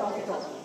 c 这种。